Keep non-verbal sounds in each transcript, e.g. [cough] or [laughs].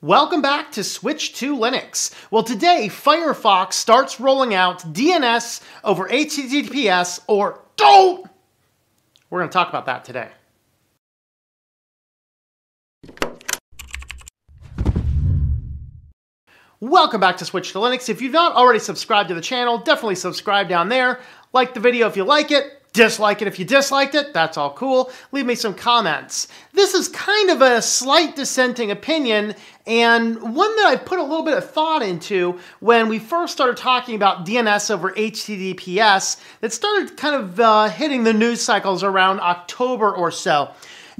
Welcome back to Switch to Linux. Well, today Firefox starts rolling out DNS over HTTPS or don't. We're going to talk about that today. Welcome back to Switch to Linux. If you've not already subscribed to the channel, definitely subscribe down there. Like the video if you like it, dislike it if you disliked it, that's all cool. Leave me some comments. This is kind of a slight dissenting opinion and one that I put a little bit of thought into when we first started talking about DNS over HTTPS that started kind of uh, hitting the news cycles around October or so.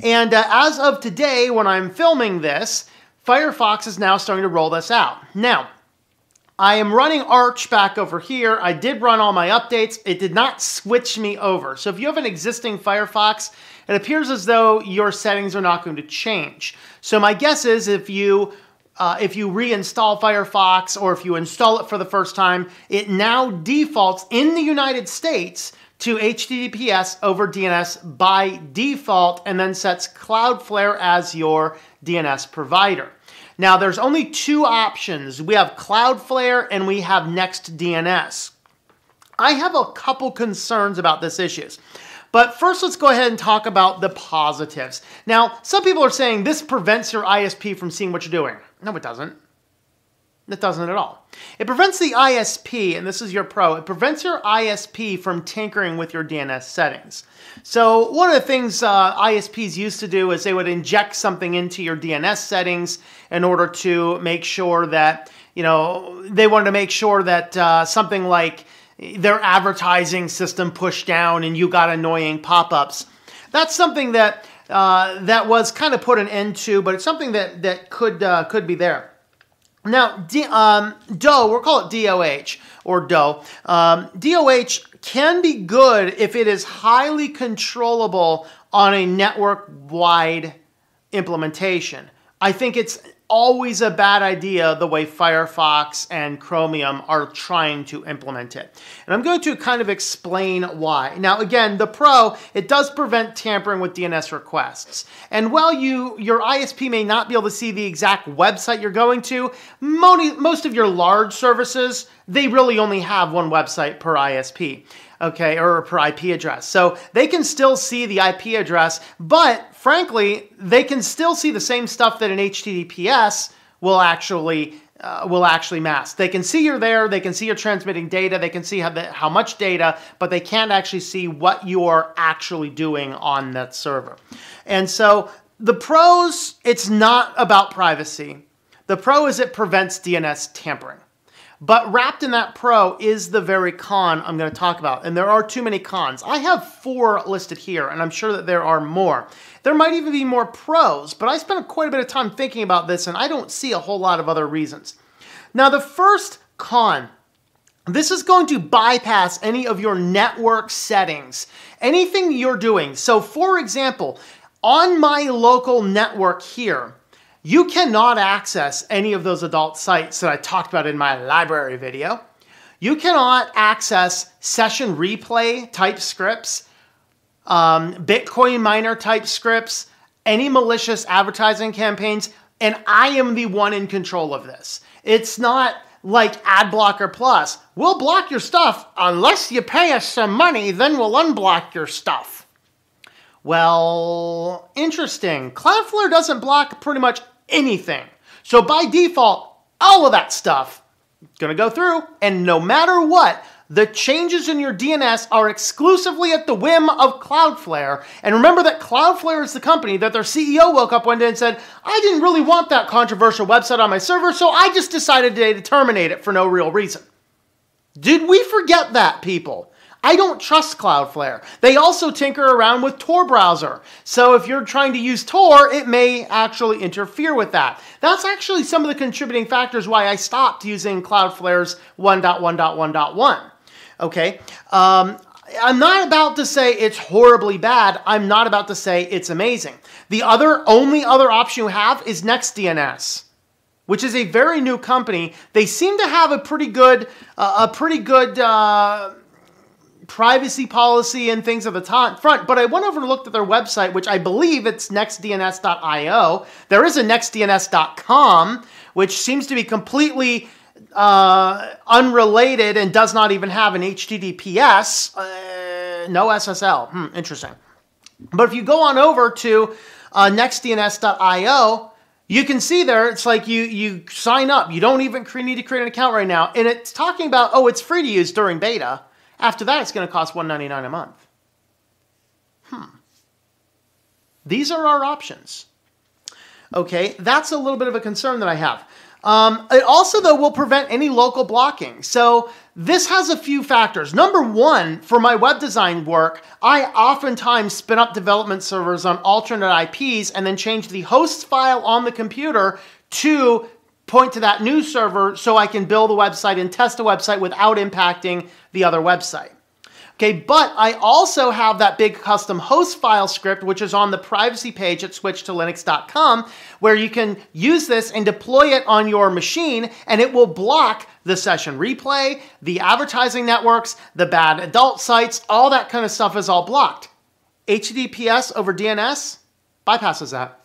And uh, as of today, when I'm filming this, Firefox is now starting to roll this out. Now, I am running Arch back over here. I did run all my updates. It did not switch me over. So if you have an existing Firefox, it appears as though your settings are not going to change. So my guess is if you uh, if you reinstall Firefox or if you install it for the first time, it now defaults in the United States to HTTPS over DNS by default and then sets Cloudflare as your DNS provider. Now, there's only two options. We have Cloudflare and we have NextDNS. I have a couple concerns about this issues. But first, let's go ahead and talk about the positives. Now, some people are saying this prevents your ISP from seeing what you're doing. No, it doesn't. It doesn't at all. It prevents the ISP, and this is your pro, it prevents your ISP from tinkering with your DNS settings. So one of the things uh, ISPs used to do is they would inject something into your DNS settings in order to make sure that, you know, they wanted to make sure that uh, something like their advertising system pushed down and you got annoying pop-ups. That's something that uh, that was kind of put an end to, but it's something that, that could, uh, could be there. Now, D, um, we'll call it DOH or DOH. Um, DOH can be good if it is highly controllable on a network wide implementation. I think it's always a bad idea the way Firefox and Chromium are trying to implement it. And I'm going to kind of explain why. Now again, the Pro, it does prevent tampering with DNS requests. And while you your ISP may not be able to see the exact website you're going to, most of your large services, they really only have one website per ISP okay, or per IP address. So they can still see the IP address, but frankly, they can still see the same stuff that an HTTPS will actually uh, will actually mask. They can see you're there, they can see you're transmitting data, they can see how, the, how much data, but they can't actually see what you're actually doing on that server. And so the pros, it's not about privacy. The pro is it prevents DNS tampering. But wrapped in that pro is the very con I'm going to talk about. And there are too many cons. I have four listed here, and I'm sure that there are more. There might even be more pros, but I spent quite a bit of time thinking about this, and I don't see a whole lot of other reasons. Now, the first con this is going to bypass any of your network settings, anything you're doing. So, for example, on my local network here, you cannot access any of those adult sites that I talked about in my library video. You cannot access session replay type scripts, um, Bitcoin miner type scripts, any malicious advertising campaigns, and I am the one in control of this. It's not like AdBlocker Plus. We'll block your stuff unless you pay us some money, then we'll unblock your stuff. Well, interesting. Cloudflare doesn't block pretty much anything. So by default, all of that stuff is going to go through, and no matter what, the changes in your DNS are exclusively at the whim of Cloudflare. And remember that Cloudflare is the company that their CEO woke up one day and said, I didn't really want that controversial website on my server, so I just decided today to terminate it for no real reason. Did we forget that, people? I don't trust Cloudflare. They also tinker around with Tor browser. So if you're trying to use Tor, it may actually interfere with that. That's actually some of the contributing factors why I stopped using Cloudflare's 1.1.1.1. Okay. Um, I'm not about to say it's horribly bad. I'm not about to say it's amazing. The other, only other option you have is NextDNS which is a very new company. They seem to have a pretty good, uh, a pretty good uh, privacy policy and things at the top front, but I went over and looked at their website, which I believe it's nextdns.io. There is a nextdns.com, which seems to be completely uh, unrelated and does not even have an HTTPS. Uh, no SSL. Hmm, interesting. But if you go on over to uh, nextdns.io, you can see there it's like you you sign up. You don't even need to create an account right now, and it's talking about oh, it's free to use during beta. After that, it's going to cost 199 a month. Hmm. These are our options. Okay, that's a little bit of a concern that I have. Um, it also, though, will prevent any local blocking. So this has a few factors. Number one, for my web design work, I oftentimes spin up development servers on alternate IPs and then change the host file on the computer to point to that new server so I can build a website and test a website without impacting the other website. Okay, but I also have that big custom host file script, which is on the privacy page at switchtolinux.com, where you can use this and deploy it on your machine, and it will block the session replay, the advertising networks, the bad adult sites, all that kind of stuff is all blocked. HTTPS over DNS bypasses that.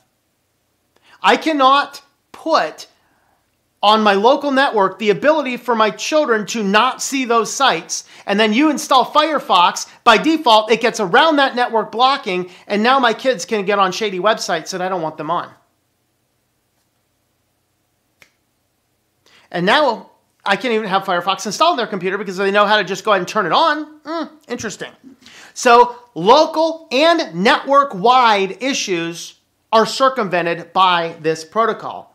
I cannot put on my local network the ability for my children to not see those sites. And then you install Firefox, by default, it gets around that network blocking, and now my kids can get on shady websites that I don't want them on. And now I can't even have Firefox installed on their computer because they know how to just go ahead and turn it on. Mm, interesting. So local and network wide issues are circumvented by this protocol.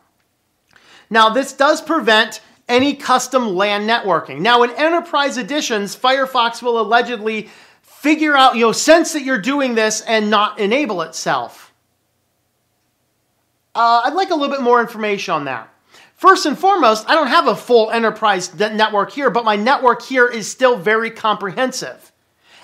Now, this does prevent any custom LAN networking. Now, in enterprise editions, Firefox will allegedly figure out, you know, sense that you're doing this and not enable itself. Uh, I'd like a little bit more information on that. First and foremost, I don't have a full enterprise network here, but my network here is still very comprehensive.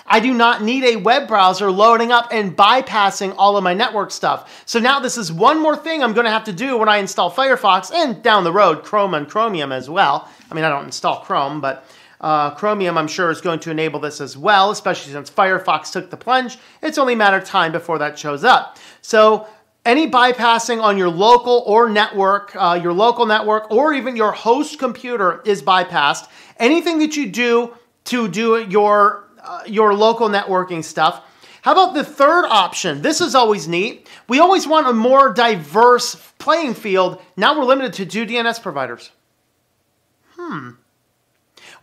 I do not need a web browser loading up and bypassing all of my network stuff. So now this is one more thing I'm going to have to do when I install Firefox and down the road Chrome and Chromium as well. I mean, I don't install Chrome, but uh, Chromium, I'm sure, is going to enable this as well, especially since Firefox took the plunge. It's only a matter of time before that shows up. So any bypassing on your local or network, uh, your local network, or even your host computer is bypassed. Anything that you do to do your uh, your local networking stuff. How about the third option? This is always neat. We always want a more diverse playing field. Now we're limited to two DNS providers. Hmm.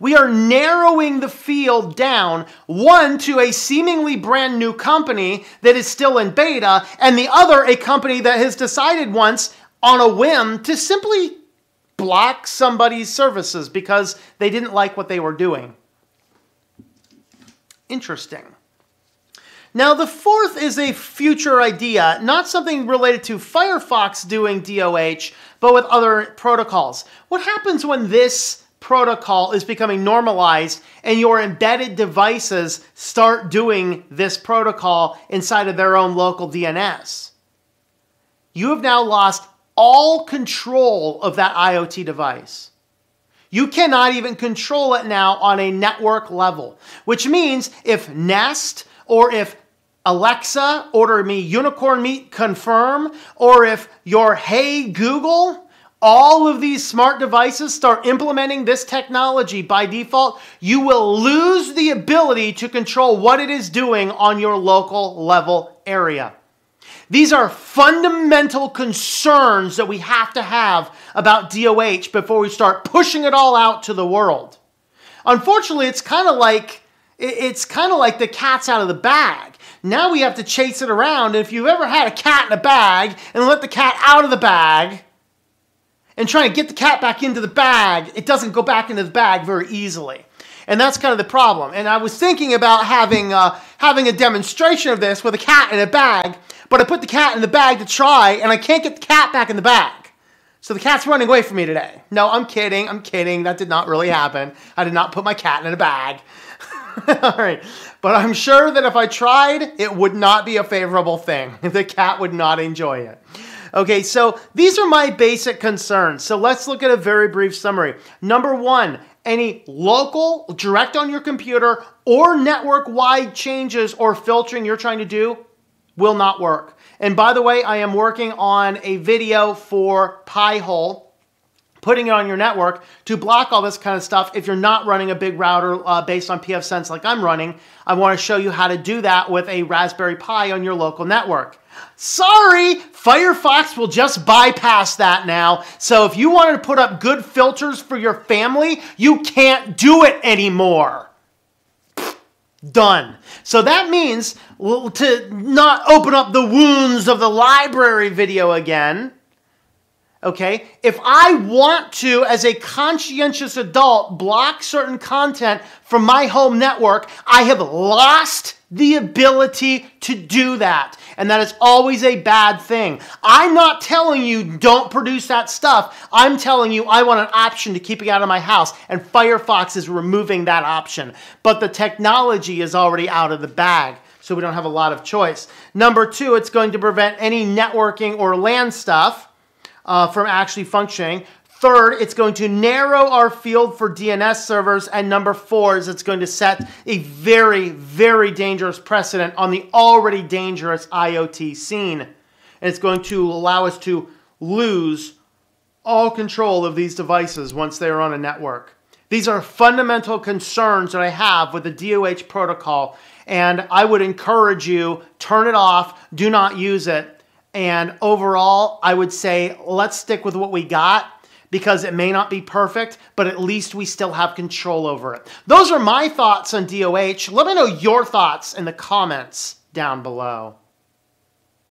We are narrowing the field down, one to a seemingly brand new company that is still in beta, and the other a company that has decided once on a whim to simply block somebody's services because they didn't like what they were doing. Interesting. Now, the fourth is a future idea, not something related to Firefox doing DOH, but with other protocols. What happens when this protocol is becoming normalized and your embedded devices start doing this protocol inside of their own local DNS? You have now lost all control of that IoT device. You cannot even control it now on a network level, which means if Nest or if Alexa order me unicorn meat confirm, or if your Hey Google, all of these smart devices start implementing this technology by default, you will lose the ability to control what it is doing on your local level area. These are fundamental concerns that we have to have about DOH before we start pushing it all out to the world. Unfortunately, it's kind of like it's kind of like the cat's out of the bag. Now we have to chase it around. And if you've ever had a cat in a bag and let the cat out of the bag and try and get the cat back into the bag, it doesn't go back into the bag very easily. And that's kind of the problem. And I was thinking about having uh, having a demonstration of this with a cat in a bag but I put the cat in the bag to try, and I can't get the cat back in the bag. So the cat's running away from me today. No, I'm kidding. I'm kidding. That did not really happen. I did not put my cat in a bag. [laughs] All right. But I'm sure that if I tried, it would not be a favorable thing. [laughs] The cat would not enjoy it. Okay, so these are my basic concerns. So let's look at a very brief summary. Number one, any local, direct on your computer, or network wide changes or filtering you're trying to do will not work. And by the way, I am working on a video for Pi-hole, putting it on your network to block all this kind of stuff. If you're not running a big router uh, based on pfSense like I'm running, I want to show you how to do that with a Raspberry Pi on your local network. Sorry, Firefox will just bypass that now. So if you wanted to put up good filters for your family, you can't do it anymore. Done. So that means to not open up the wounds of the library video again. Okay, if I want to, as a conscientious adult, block certain content from my home network, I have lost the ability to do that. And that is always a bad thing. I'm not telling you don't produce that stuff. I'm telling you I want an option to keep it out of my house. And Firefox is removing that option. But the technology is already out of the bag. So we don't have a lot of choice. Number two, it's going to prevent any networking or LAN stuff uh, from actually functioning. Third, it's going to narrow our field for DNS servers. And number four is it's going to set a very, very dangerous precedent on the already dangerous IoT scene. And it's going to allow us to lose all control of these devices once they are on a network. These are fundamental concerns that I have with the DOH protocol. And I would encourage you, turn it off, do not use it. And overall, I would say let's stick with what we got because it may not be perfect, but at least we still have control over it. Those are my thoughts on DOH. Let me know your thoughts in the comments down below.